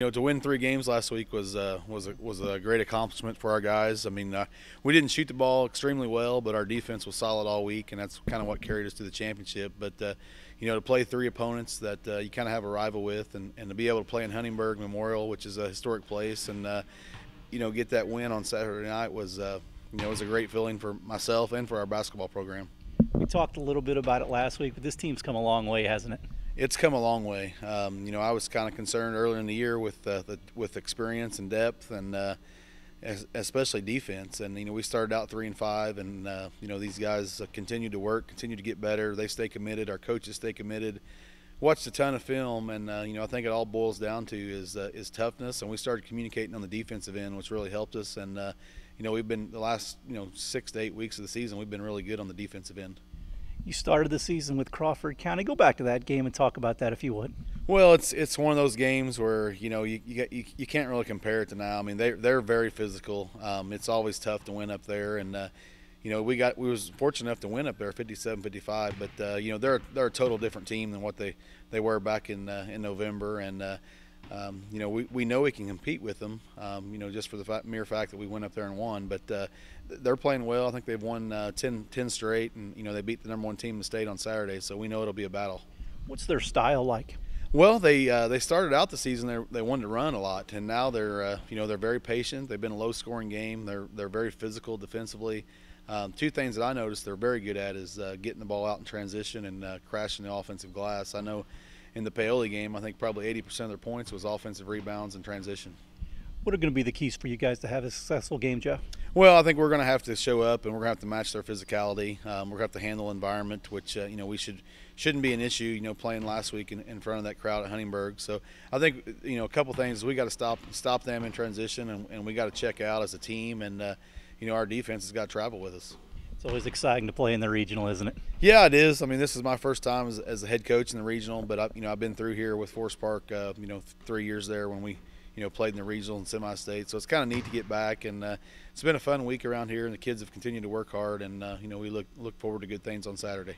You know, to win three games last week was uh, was a, was a great accomplishment for our guys. I mean, uh, we didn't shoot the ball extremely well, but our defense was solid all week, and that's kind of what carried us to the championship. But uh, you know, to play three opponents that uh, you kind of have a rival with, and, and to be able to play in Huntingburg Memorial, which is a historic place, and uh, you know, get that win on Saturday night was uh, you know was a great feeling for myself and for our basketball program. We talked a little bit about it last week, but this team's come a long way, hasn't it? It's come a long way. Um, you know, I was kind of concerned earlier in the year with uh, the, with experience and depth, and uh, especially defense. And you know, we started out three and five, and uh, you know these guys continue to work, continue to get better. They stay committed. Our coaches stay committed. Watched a ton of film, and uh, you know, I think it all boils down to is uh, is toughness. And we started communicating on the defensive end, which really helped us. And uh, you know, we've been the last you know six to eight weeks of the season, we've been really good on the defensive end. You started the season with Crawford County. Go back to that game and talk about that if you would. Well, it's it's one of those games where you know you you, you, you can't really compare it to now. I mean they they're very physical. Um, it's always tough to win up there, and uh, you know we got we was fortunate enough to win up there 57-55. But uh, you know they're they're a total different team than what they they were back in uh, in November, and uh, um, you know, we, we know we can compete with them, um, you know, just for the fact, mere fact that we went up there and won. But uh, they're playing well. I think they've won uh, 10, 10 straight, and, you know, they beat the number one team in the state on Saturday, so we know it'll be a battle. What's their style like? Well, they uh, they started out the season they, they wanted to run a lot, and now they're uh, you know they're very patient. They've been a low scoring game. They're they're very physical defensively. Um, two things that I noticed they're very good at is uh, getting the ball out in transition and uh, crashing the offensive glass. I know in the Paoli game, I think probably 80% of their points was offensive rebounds and transition. What are going to be the keys for you guys to have a successful game, Jeff? Well, I think we're going to have to show up and we're going to have to match their physicality. Um, we're going to have to handle environment, which uh, you know we should shouldn't be an issue. You know, playing last week in, in, front of that crowd at Huntingburg. So I think you know a couple things. We got to stop stop them in transition, and, and we got to check out as a team. And uh, you know our defense has got to travel with us. It's always exciting to play in the regional, isn't it? Yeah, it is. I mean, this is my first time as, as a head coach in the regional, but I, you know, I've been through here with Forest Park. Uh, you know, three years there when we, you know, played in the regional and semi-state. So it's kind of neat to get back, and uh, it's been a fun week around here. And the kids have continued to work hard, and uh, you know, we look look forward to good things on Saturday.